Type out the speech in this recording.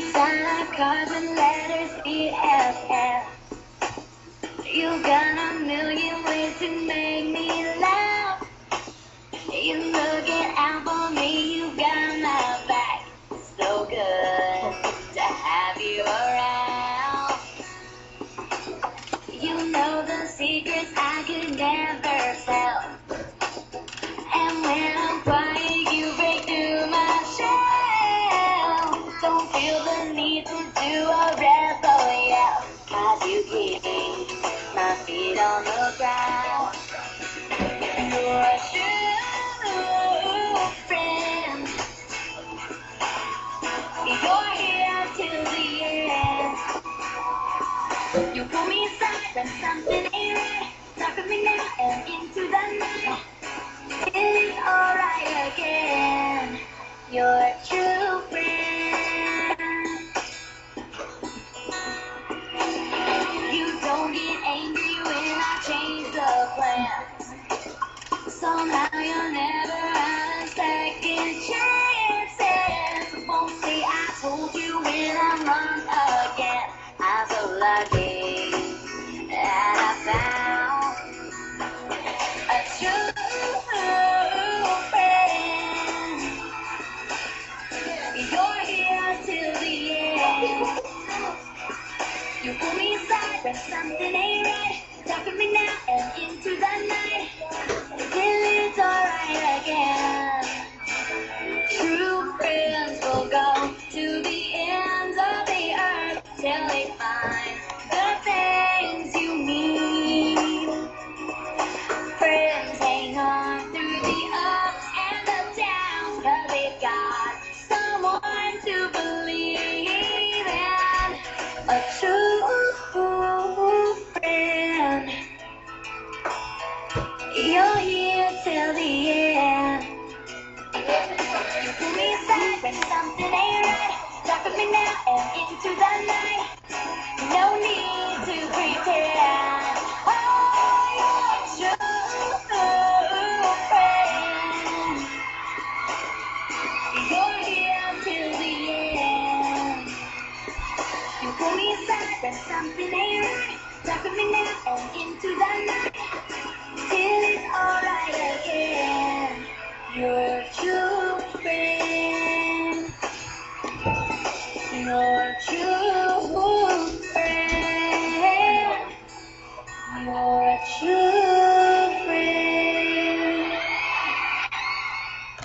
sign our cards and letters BFF. You got a feel the need to do a rebel yell. Cause you keep my feet on the ground. You're a true friend. You're here till the end. You pull me aside when something ain't right. Talk to me now and plans. Somehow you're never out of second chances. Won't say I told you when I'm wrong again. I'm so lucky that I found a true friend. You're here till the end. You pull me aside when something ain't right. Talk to me now and into the night. And into the night. No need to pretend. True. You're here till the end. You pull me aside something ain't right. Talk with me now and into the night. Your true friend. Your true